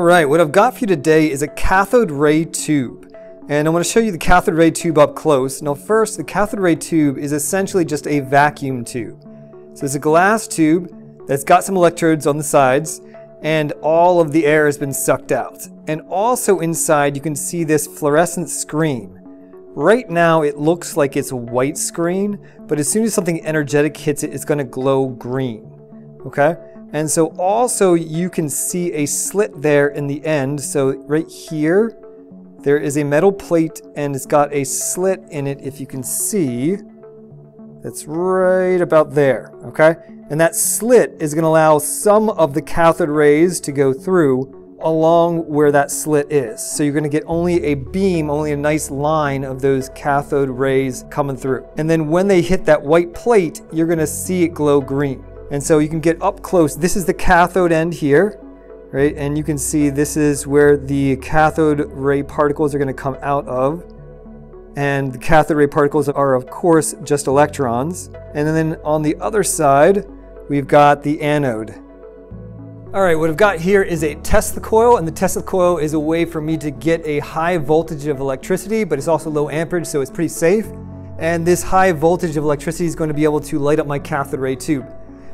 right, what I've got for you today is a cathode ray tube. And I want to show you the cathode ray tube up close. Now first, the cathode ray tube is essentially just a vacuum tube. So it's a glass tube that's got some electrodes on the sides and all of the air has been sucked out. And also inside you can see this fluorescent screen. Right now it looks like it's a white screen, but as soon as something energetic hits it, it's going to glow green. Okay? And so also you can see a slit there in the end. So right here, there is a metal plate and it's got a slit in it if you can see. That's right about there, okay? And that slit is gonna allow some of the cathode rays to go through along where that slit is. So you're gonna get only a beam, only a nice line of those cathode rays coming through. And then when they hit that white plate, you're gonna see it glow green. And so you can get up close. This is the cathode end here, right? And you can see this is where the cathode ray particles are going to come out of. And the cathode ray particles are, of course, just electrons. And then on the other side, we've got the anode. All right, what I've got here is a Tesla coil, and the Tesla coil is a way for me to get a high voltage of electricity, but it's also low amperage, so it's pretty safe. And this high voltage of electricity is going to be able to light up my cathode ray tube.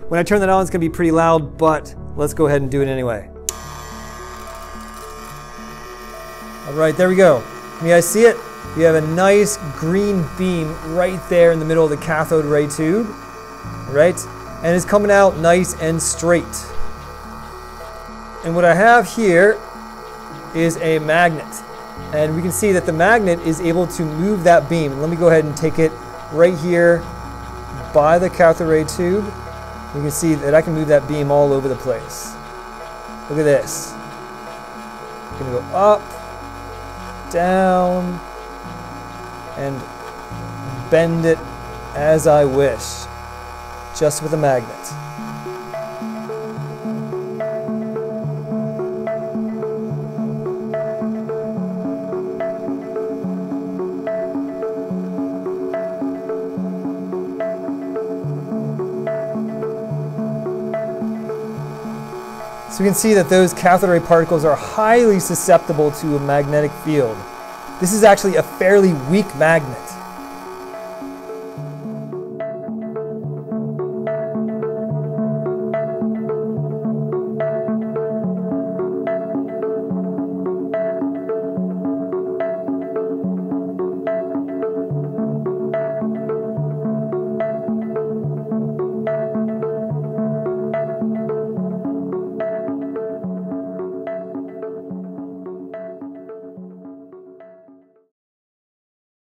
When I turn that on, it's gonna be pretty loud, but let's go ahead and do it anyway. All right, there we go. Can you guys see it? We have a nice green beam right there in the middle of the cathode ray tube, right? And it's coming out nice and straight. And what I have here is a magnet. And we can see that the magnet is able to move that beam. Let me go ahead and take it right here by the cathode ray tube you can see that I can move that beam all over the place. Look at this. I'm gonna go up, down, and bend it as I wish, just with a magnet. So we can see that those cathode ray particles are highly susceptible to a magnetic field. This is actually a fairly weak magnet.